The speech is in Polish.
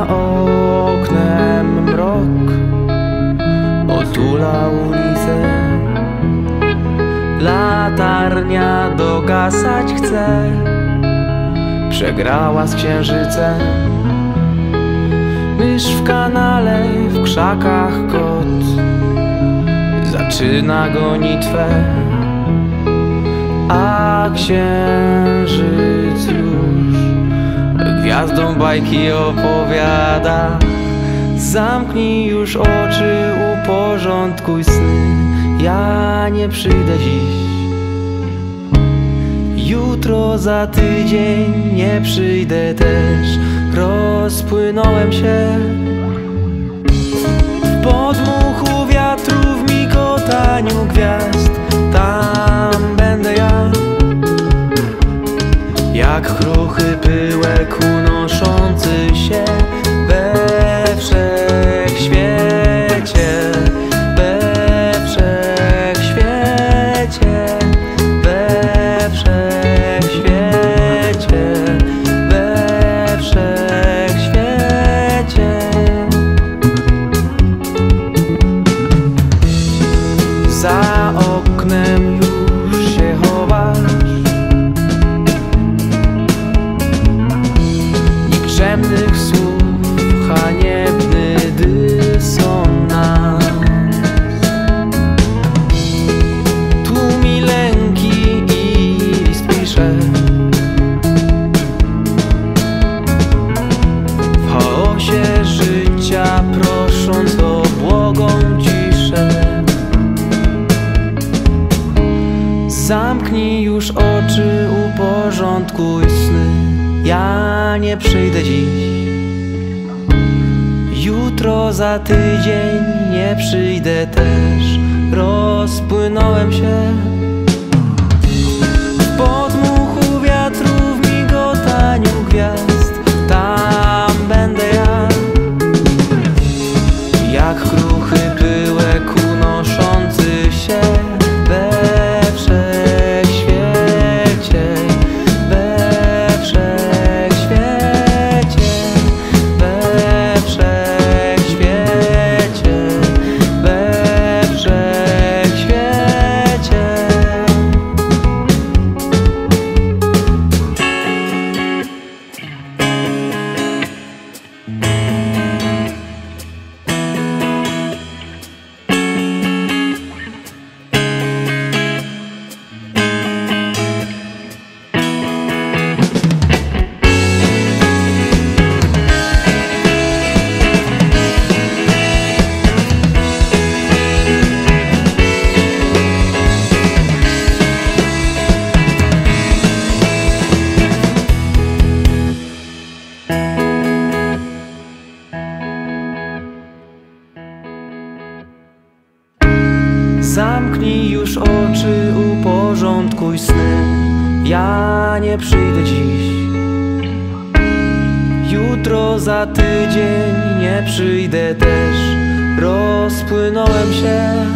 Oknem mrok otula ulicę. Latarnia dogasać chce Przegrała z księżycem. Mysz w kanale, w krzakach kot Zaczyna gonitwę. A księżyc Gwiazdom bajki opowiada. Zamknij już oczy, uporządkuj sny. Ja nie przyjdę dziś. Jutro za tydzień nie przyjdę też. Rozpłynąłem się. W podmuchu wiatru, w migotaniu gwiazd Jak kruchy pyłek unoszący Zamknij już oczy, uporządkuj sny. Ja nie przyjdę dziś. Jutro za tydzień nie przyjdę też. Rozpłynąłem się. W podmuchu wiatru, w migotaniu gwiazd. Tam będę ja. Jak kruchy już oczy, uporządkuj sny. Ja nie przyjdę dziś. Jutro za tydzień nie przyjdę też. Rozpłynąłem się